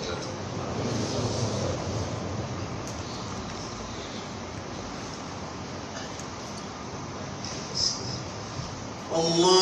وبركاته الله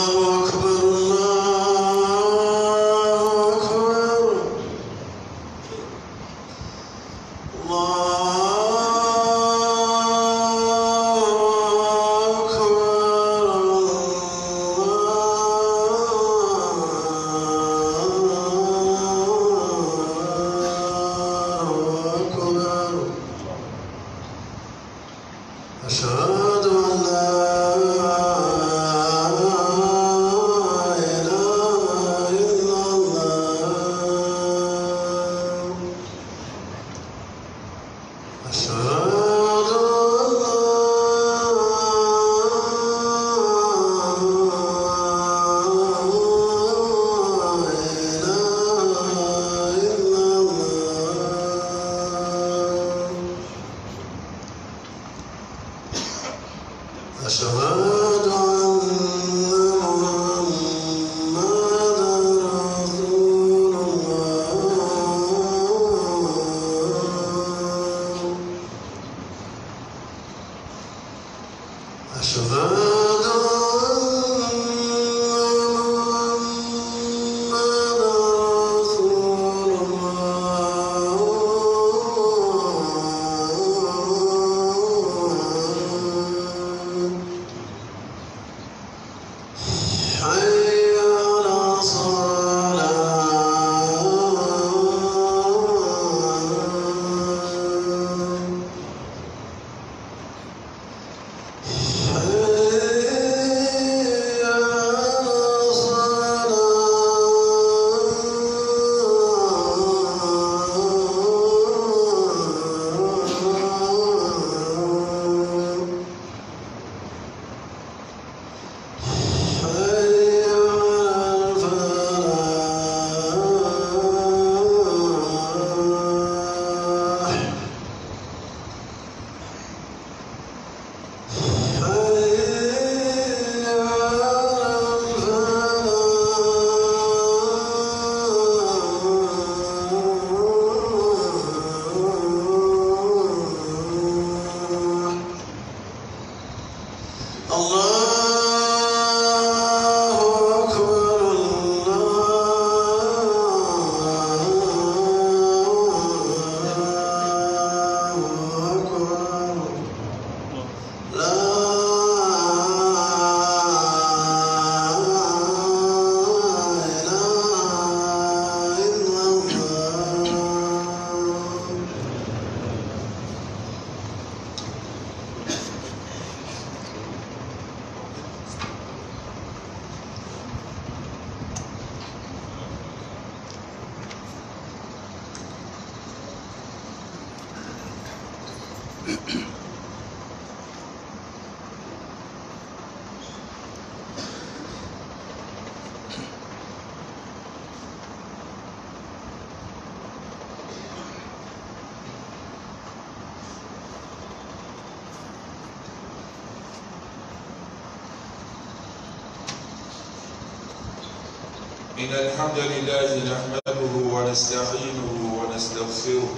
إن الحمد لله نحمده ونستعينه ونستغفره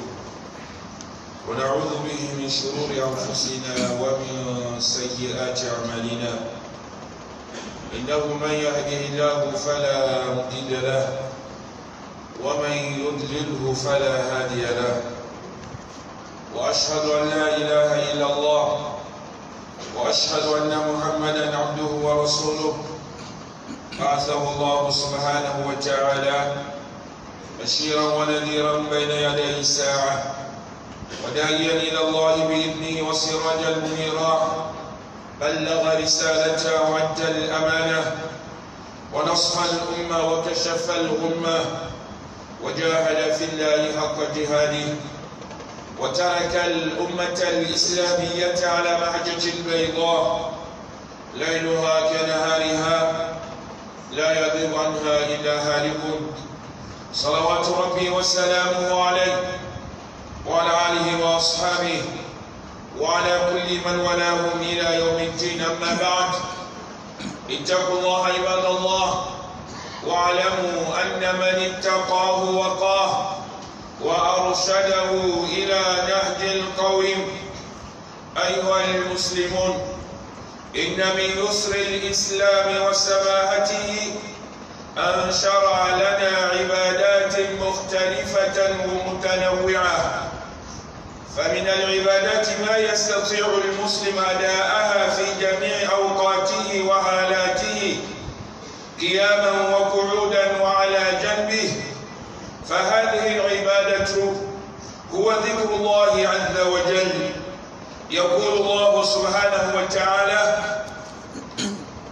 ونعوذ به من شرور أنفسنا ومن سيئات أعمالنا. إنه من يهده الله فلا مضل له ومن يضلله فلا هادي له. وأشهد أن لا إله إلا الله. وأشهد أن محمدا عبده ورسوله. بعثه الله سبحانه وتعالى بشيرا ونذيرا بين يدي الساعة وداعيا إلى الله بإذنه وسراجا منيرا بلغ رسالته وأدى الأمانة ونصح الأمة وكشف الغمة وجاهد في الله حق جهاده وترك الأمة الإسلامية على محجة بيضاء ليلها كنهارها لا يضيق عنها إلا هالك. صلوات ربي وسلامه عليه وعلى آله وأصحابه وعلى كل من ولاهم إلى يوم الدين. أما بعد اتقوا الله عباد الله واعلموا أن من اتقاه وقاه وأرشده إلى نهج القويم. أيها المسلمون إن من يسر الإسلام وسماحته أن شرع لنا عبادات مختلفة ومتنوعة. فمن العبادات ما يستطيع المسلم أداءها في جميع أوقاته وحالاته قياما وقعودا وعلى جنبه. فهذه العبادة هو ذكر الله عز وجل. يقول الله سبحانه وتعالى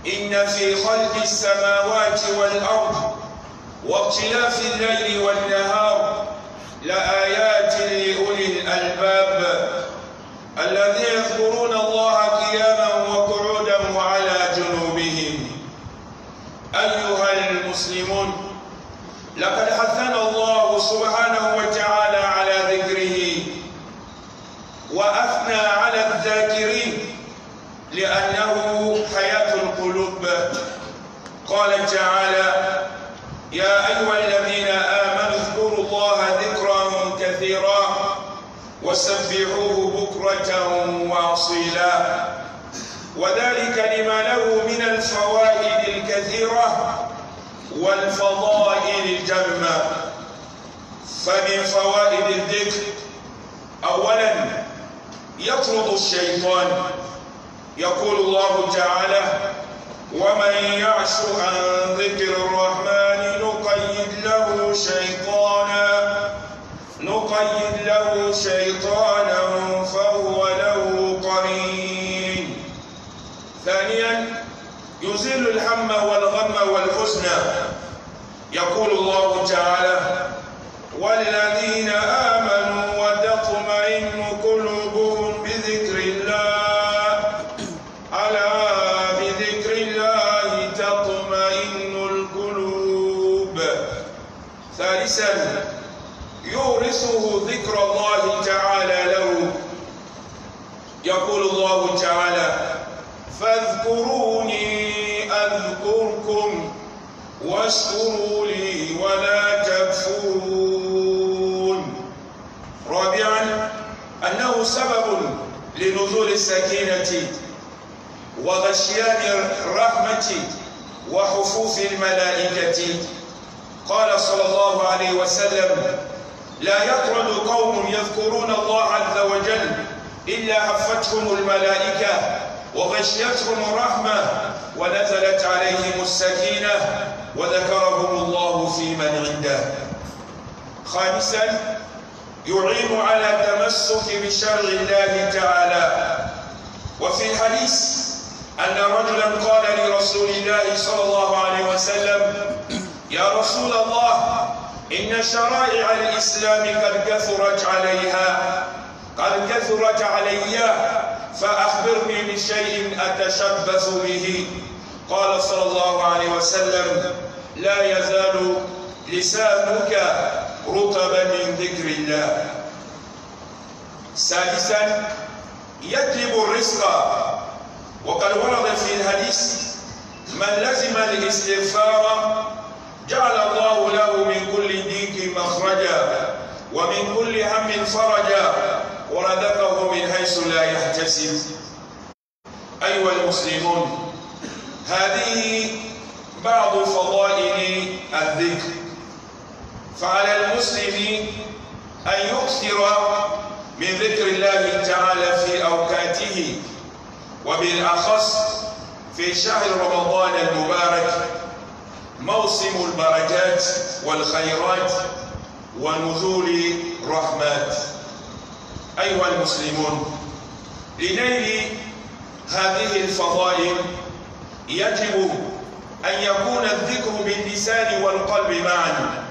إن في خلق السماوات والأرض واختلاف الليل والنهار لآيات لأولي الألباب الذين يذكرون الله قياما وقعودا وعلى جنوبهم. أيها المسلمون لقد حثنا الله سبحانه وتعالى على ذكره وأثنى على الذاكرين لأنه حياة القلوب قال تعالى يا أيها الذين آمنوا اذكروا الله ذكرا كثيرا وسبحوه بكرة وأصيلا. وذلك لما له من الفوائد الكثيرة والفضائل الجمة. فمن فوائد الذكر أولا يطرد الشيطان. يقول الله تعالى ومن يعش عن ذكر الرحمن نقيد له شيطانا نقيد له شيطانا فهو له قرين ثانيا يزيل الهم والغم والحزن يقول الله تعالى والذين آمنوا السكينة وغشيان الرحمة وحفوف الملائكة. قال صلى الله عليه وسلم لا يطرد قوم يذكرون الله عز وجل إلا حفتهم الملائكة وغشيتهم الرحمة ونزلت عليهم السكينة وذكرهم الله في من عنده. خامسا يعين على التمسك بشرع الله تعالى. وفي الحديث أن رجلا قال لرسول الله صلى الله عليه وسلم يا رسول الله إن شرائع الإسلام قد كثرت عليها قد كثرت علي فأخبرني بشيء أتشبث به. قال صلى الله عليه وسلم لا يزال لسانك رطبا من ذكر الله. سادسا يطلب الرزق. وقد ورد في الحديث من لزم الاستغفار جعل الله له من كل ضيق مخرجا ومن كل هم فرجا ورزقه من حيث لا يحتسب. أيها المسلمون هذه بعض فضائل الذكر. فعلى المسلم أن يكثر من ذكر الله تعالى في أوقاته وبالأخص في شهر رمضان المبارك موسم البركات والخيرات ونزول رحمات أيها المسلمون لنيل هذه الفضائل يجب أن يكون الذكر باللسان والقلب معا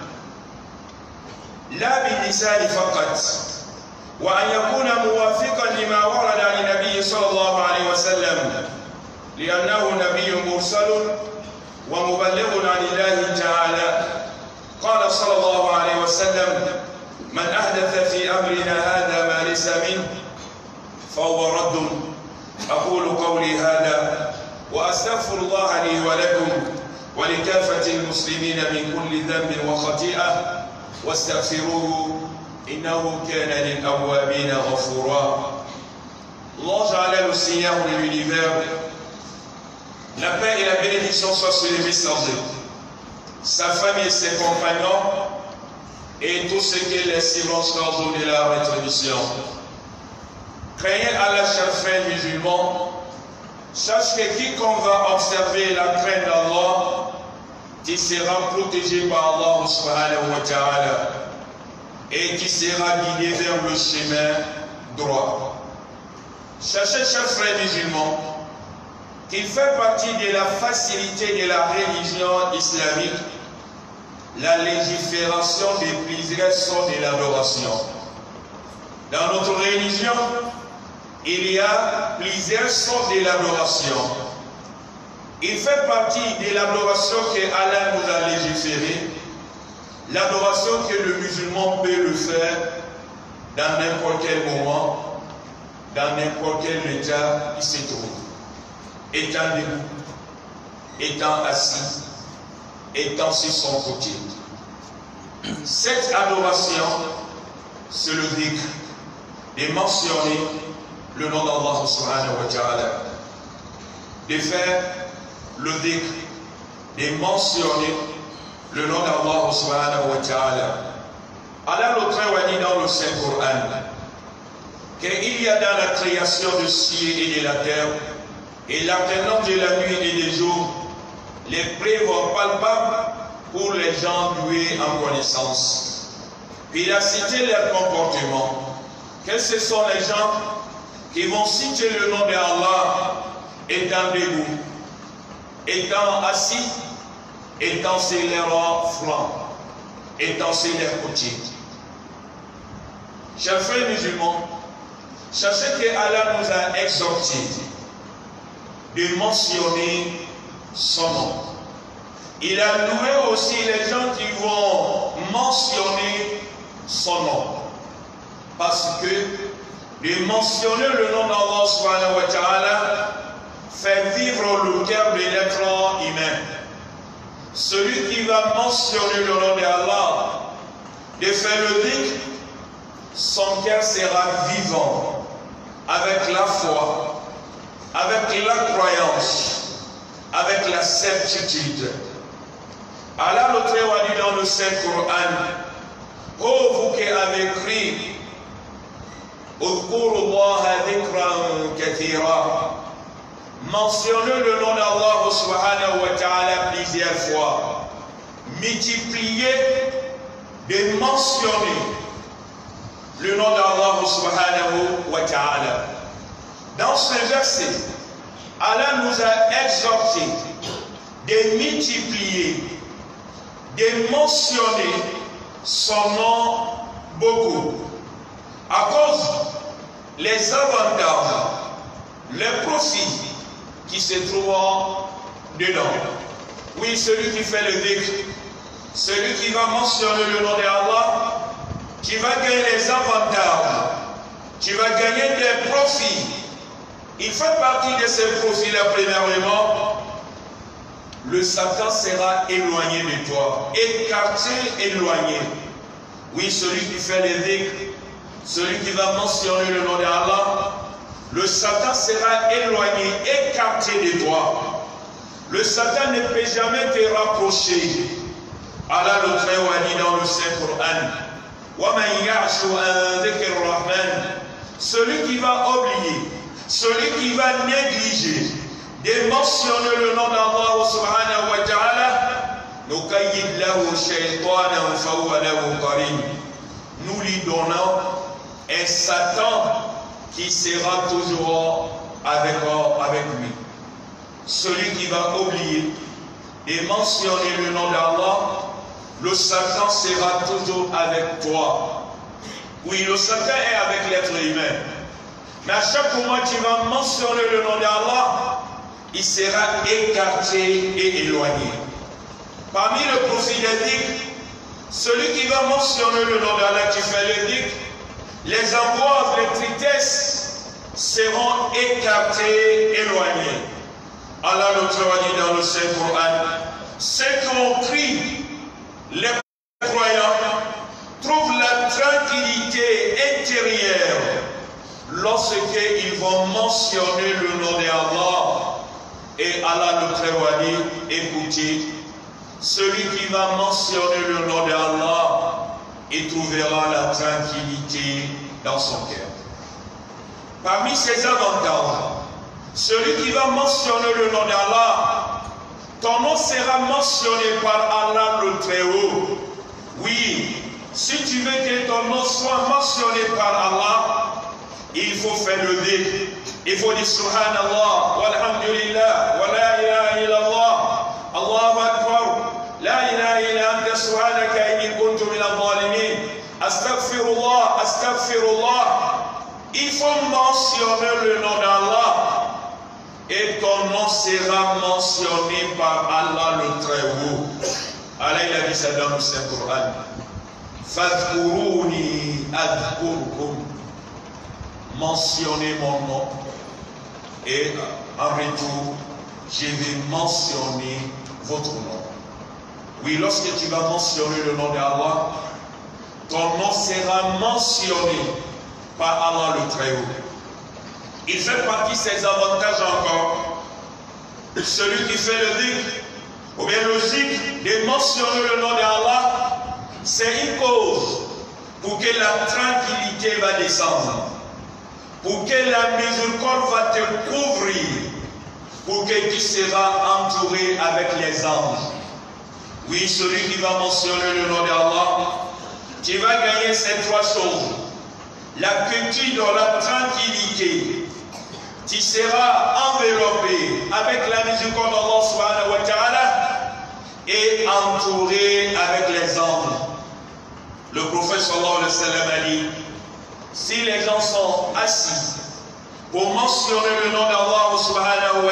لا باللسان فقط. وأن يكون موافقا لما ورد عن النبي صلى الله عليه وسلم لأنه نبي مرسل ومبلغ عن الله تعالى. قال صلى الله عليه وسلم من أحدث في أمرنا هذا ما ليس منه فهو رد. أقول قولي هذا وأستغفر الله لي ولكم ولكافة المسلمين من كل ذنب وخطيئة واستغفروه إنه كان للأوابين غفورا Allah Ja'ala, le Seigneur de l'univers, la paix et la bénédiction soient sur les messagers, sa famille et ses compagnons, et tous ceux qui les silence leur donner la rétribution. Craignez Allah, chers frères musulmans, sache que quiconque va observer la crainte d'Allah, qui sera protégé par Allah subhanahu wa ta'ala et qui sera guidé vers le chemin droit. Sachez, chers frères musulmans, qu'il fait partie de la facilité de la religion islamique la légifération des plusieurs sortes de l'adoration. Dans notre religion, il y a plusieurs sortes de l'adoration. Il fait partie de l'adoration que Allah nous a légiférée, l'adoration que le musulman peut le faire dans n'importe quel moment, dans n'importe quel état il se trouve. Étant debout, étant assis, étant sur son côté. Cette adoration, c'est le dhikr de mentionner le nom d'Allah subhanahu wa ta'ala, de faire le dhikr, de mentionner le nom d'Allah subhanahu wa ta'ala. Allah très dans le Saint-Coran qu'il y a dans la création du ciel et de la terre et l'alternance de la nuit et des jours les preuves palpables pour les gens doués en connaissance. Puis il a cité leur comportement. Que ce sont les gens qui vont citer le nom d'Allah étant debout, étant assis, leurs flancs, étant sur leurs côtés. Chers frères musulmans, sachez que Allah nous a exhortés de mentionner son nom. Il a loué aussi les gens qui vont mentionner son nom. Parce que de mentionner le nom d'Allah fait vivre le cœur de l'être humain. Celui qui va mentionner le nom d'Allah, de faire le dhikr, son cœur sera vivant avec la foi, avec la croyance, avec la certitude. Allah le Très dit dans le Saint-Coran, Oh vous qui avez crié, Mentionnez le nom d'Allah plusieurs fois. Multipliez de mentionner le nom d'Allah subhanahu. Dans ce verset, Allah nous a exhorté de multiplier, de mentionner son nom beaucoup. À cause les avantages, les profits qui se trouvent dedans. Oui, celui qui fait le celui qui va mentionner le nom d'Allah, qui va gagner les avantages, qui va gagner des profits. Il fait partie de ces profits-là, premièrement, le Satan sera éloigné de toi, écarté, éloigné. Oui, celui qui fait dhikr, celui qui va mentionner le nom d'Allah, le Satan sera éloigné, écarté de toi. Le Satan ne peut jamais te rapprocher. Allah le très dit dans le Saint-Coran, celui qui va oublier, celui qui va négliger de mentionner le nom d'Allah subhanahu wa ta'ala, nous lui donnons un Satan qui sera toujours avec, avec lui. Celui qui va oublier de mentionner le nom d'Allah, le Satan sera toujours avec toi. Oui, le Satan est avec l'être humain. Mais à chaque moment tu vas mentionner le nom d'Allah, il sera écarté et éloigné. Parmi le profil celui qui va mentionner le nom d'Allah fait le dhikr, les angoisses, les tristesses seront écartées, éloignées. Allah nous dit dans le Saint-Coran, ceux qui ont les croyants, trouvent la tranquillité intérieure lorsqu'ils vont mentionner le nom d'Allah. Et Allah Très-Haut dit, écoutez, celui qui va mentionner le nom d'Allah, il trouvera la tranquillité dans son cœur. Parmi ces avantages, celui qui va mentionner le nom d'Allah, ton nom sera mentionné par Allah le Très-Haut. Oui, si tu veux que ton nom soit mentionné par Allah, il faut faire le dhikr. Il faut dire Subhanallah, walhamdulillah, wa la ilaha illallah, Allahu Akbar, la ilaha illa anta subhanaka inni kuntu min al-zalimin, astaghfirullah, astaghfirullah. Il faut le nom d'Allah et ton nom sera mentionné par Allah le Très-Haut. Allah il a dit ça dans le Saint-Coran. Fadhkuruni adhkurkum. Mentionnez mon nom et en retour, je vais mentionner votre nom. Oui, lorsque tu vas mentionner le nom d'Allah, ton nom sera mentionné par Allah le Très-Haut? Il fait partie de ses avantages encore. Celui qui fait le zikr, ou bien le zikr de mentionner le nom d'Allah, c'est une cause pour que la tranquillité va descendre, pour que la miséricorde va te couvrir, pour que tu seras entouré avec les anges. Oui, celui qui va mentionner le nom d'Allah, tu vas gagner ces trois choses. La quiétude dans la tranquillité, tu seras enveloppé avec la miséricorde d'Allah subhanahu et entouré avec les anges. Le prophète sallallahu alayhi wa sallam a dit, si les gens sont assis pour mentionner le nom d'Allah subhanahu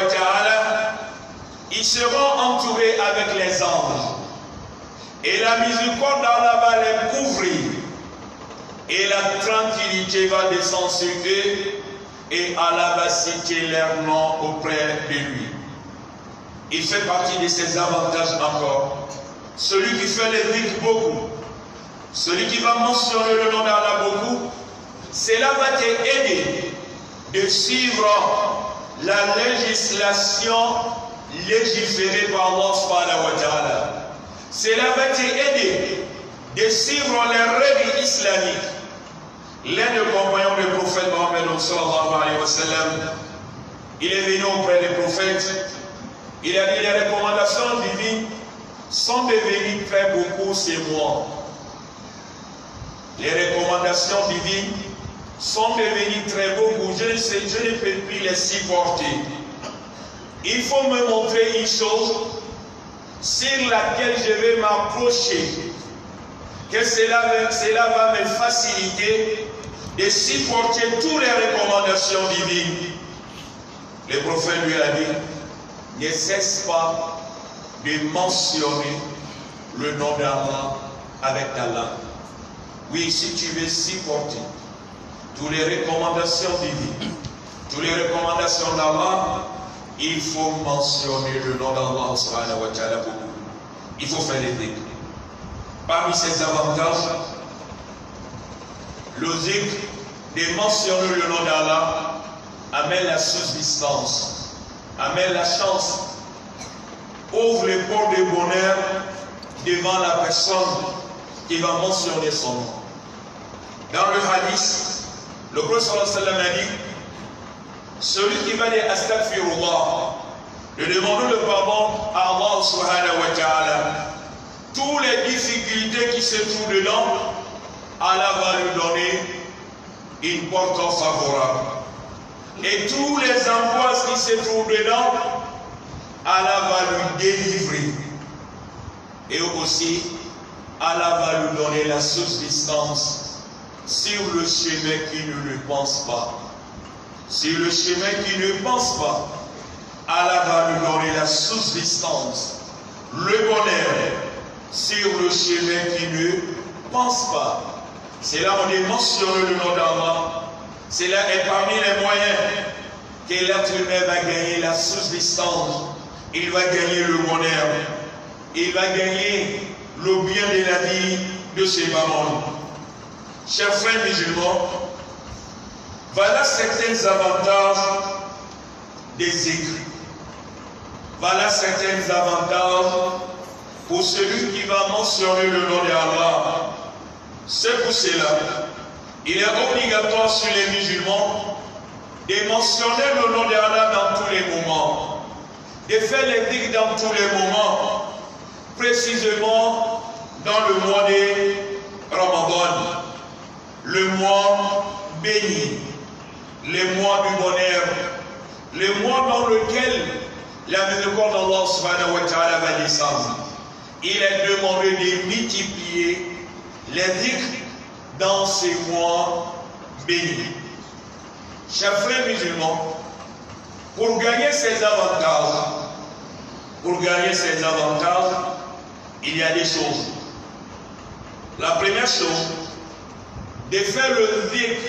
ils seront entourés avec les anges. Et la miséricorde d'Allah va les couvrir. Et la tranquillité va descendre sur eux et Allah va citer leur nom auprès de lui. Il fait partie de ses avantages encore. Celui qui fait les rites beaucoup, celui qui va mentionner le nom d'Allah beaucoup, cela va t'aider de suivre la législation légiférée par Allah. Cela va t'aider de suivre les règles islamiques. L'un des compagnons du prophète Mohammed il est venu auprès des prophètes. Il a dit les recommandations divines sont devenues très beaucoup, c'est moi. Les recommandations divines sont devenues très beaucoup. Je ne, sais, je ne peux plus les supporter. Il faut me montrer une chose sur laquelle je vais m'approcher. Que cela, cela va me faciliter de supporter toutes les recommandations divines. Le prophète lui a dit, ne cesse pas de mentionner le nom d'Allah avec ta langue. Oui, si tu veux supporter toutes les recommandations divines, toutes les recommandations d'Allah, il faut mentionner le nom d'Allah. Il faut faire les dhikr. Parmi ces avantages, zikr de mentionner le nom d'Allah amène la subsistance, amène la chance, ouvre les portes de bonheur devant la personne qui va mentionner son nom. Dans le hadith, le prophète sallallahu a dit celui qui va dire Astaghfirullah, de demander le pardon à Allah subhanahu toutes les difficultés qui se trouvent dedans, Allah va lui donner une porte favorable. Et tous les angoisses qui se trouvent dedans, Allah va lui délivrer. Et aussi, Allah va lui donner la subsistance sur le chemin qui ne le pense pas. Sur le chemin qui ne pense pas, Allah va lui donner la subsistance, le bonheur sur le chemin qui ne pense pas. C'est là où on est mentionné le nom d'Allah. C'est là et parmi les moyens que l'être humain va gagner la subsistance. Il va gagner le bonheur. il va gagner le bien de la vie de ses mamans. Chers frères musulmans, voilà certains avantages des écrits. Voilà certains avantages pour celui qui va mentionner le nom d'Allah. C'est pour cela, il est obligatoire sur les musulmans de mentionner le nom d'Allah dans tous les moments, de faire les dans tous les moments, précisément dans le mois de Ramadan, le mois béni, le mois du bonheur, le mois dans lequel la miséricorde d'Allah. Il est demandé de multiplier les dhikrs dans ces mois bénis. Chers frères musulmans, pour gagner ces avantages, pour gagner ces avantages, il y a des choses. La première chose, de faire le dhikr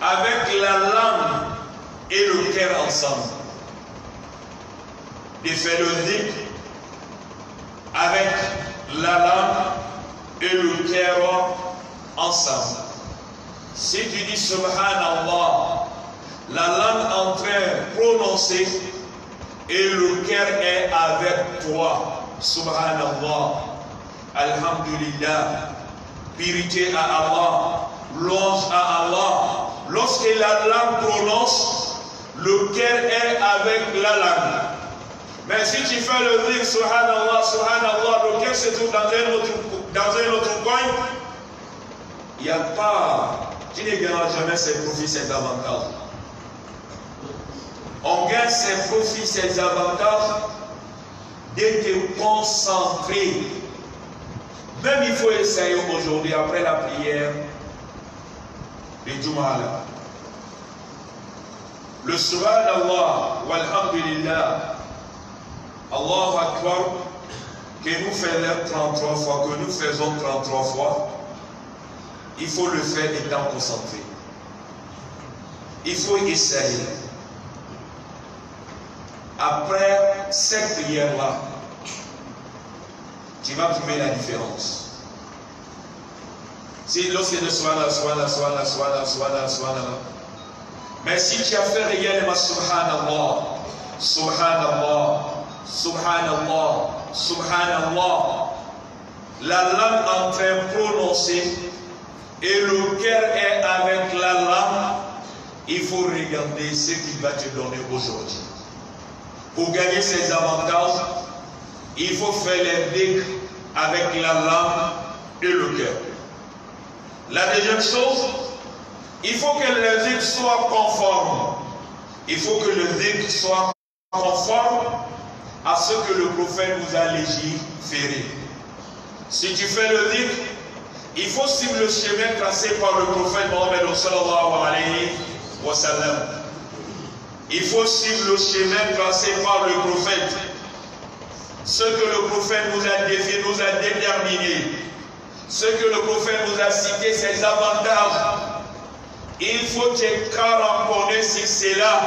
avec la langue et le cœur ensemble. De faire le dhikr avec la langue et le cœur ensemble. Si tu dis Subhanallah, la langue en train de prononcer et le cœur est avec toi. Subhanallah, Alhamdulillah, purité à Allah, louange à Allah. Lorsque la langue prononce, le cœur est avec la langue. Mais si tu fais le dire Subhanallah, Subhanallah, le cœur se trouve dans un autre, coin, il n'y a pas, tu ne gagneras jamais ses profits, ses avantages. On gagne ses profits, ses avantages dès que concentré. Même il faut essayer aujourd'hui, après la prière de Jumala. Le Subhanallah, walhamdulillah, Allah Akbar, que nous faisons 33 fois, que nous faisons 33 fois, il faut le faire étant concentré. Il faut essayer. Après cette prière-là, tu vas trouver la différence. Si lorsque de soir soir là, soir là, soir là, soir là, soir là. Mais si tu as fait réellement subhanallah, subhanallah, subhanallah, subhanallah, la langue en train de prononcer et le cœur est avec la langue, il faut regarder ce qu'il va te donner aujourd'hui. Pour gagner ces avantages, il faut faire les dhikr avec la langue et le cœur. La deuxième chose, il faut que le dhikr soit conforme. Il faut que le dhikr soit conforme à ce que le prophète nous a légiféré. Si tu fais le dhikr, il faut suivre le chemin tracé par le prophète. Il faut suivre le chemin tracé par le prophète. Ce que le prophète nous a défini, nous a déterminé. Ce que le prophète nous a cité, ses avantages. Il faut que caramponner sur cela.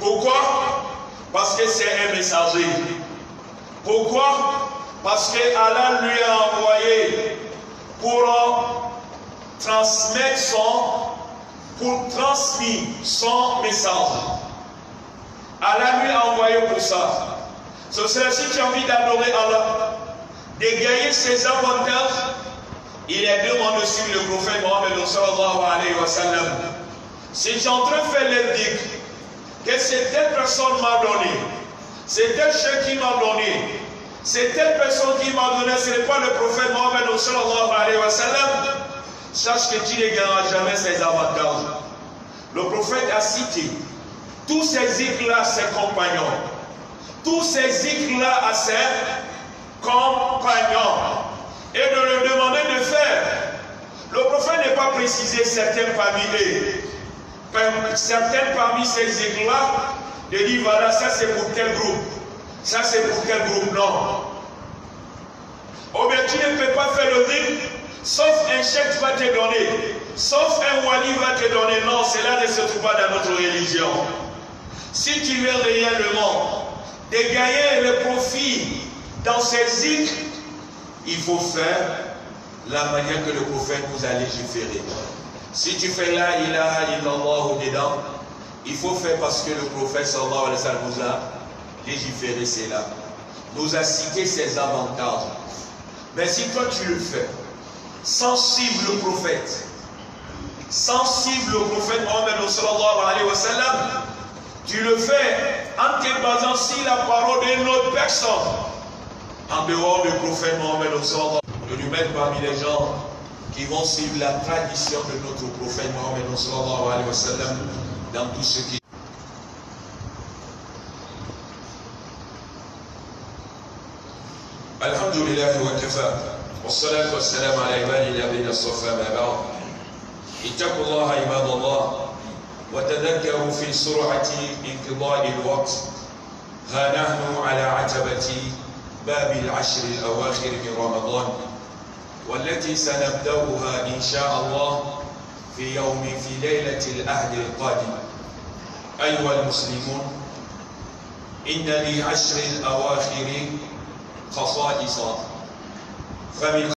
Pourquoi? Parce que c'est un messager. Pourquoi? Parce que Allah lui a envoyé pour transmettre son, pour transmettre son message. Allah lui a envoyé pour ça. C'est cela, si tu as envie d'adorer Allah, de gagner ses avantages, il est demandé sur le prophète Mohammed sallallahu alayhi wa. Si tu es en train de faire dit que c'est telle personne m'a donné, c'est tel qui m'a donné, c'est telle personne qui m'a donné, ce n'est pas le prophète Mohammed alayhi wa sallam, sache que tu ne gagneras jamais ses avantages. Le prophète a cité tous ces zikrs-là, ses compagnons, tous ces zikrs-là à ses compagnons, et de le demander de faire. Le prophète n'est pas précisé certains parmi eux. Certains parmi ces zikrs-là, de dire voilà, ça c'est pour quel groupe? Ça c'est pour quel groupe? Non. Oh bien tu ne peux pas faire le rythme, sauf un chèque va te donner, sauf un wali va te donner. Non, cela ne se trouve pas dans notre religion. Si tu veux réellement de gagner le profit Dans ces zikrs, il faut faire la manière que le prophète nous a légiféré. Si tu fais la ilaha illallah dedans, il faut faire parce que le prophète sallallahu alayhi wa sallam nous a légiféré cela. Nous a cité ses avantages. Mais si toi tu le fais, sans suivre le prophète, sans suivre le prophète Mohammed alayhi wa tu le fais en te basant sur la parole d'une autre personne, en dehors du prophète Mohammed sallallahu de nous mettre parmi les gens qui vont suivre la tradition de notre prophète Mohammed dans tout ce qui الحمد لله وكفى والصلاة والسلام على عباد الذين اصطفى ما بعد اتقوا الله عباد الله وتذكروا في سرعة انقضاء الوقت ها نحن على عتبة باب العشر الأواخر من رمضان والتي سنبدأها إن شاء الله في يوم في ليلة الأهل القادم أيها المسلمون إن لعشر الأواخر خصائص فمن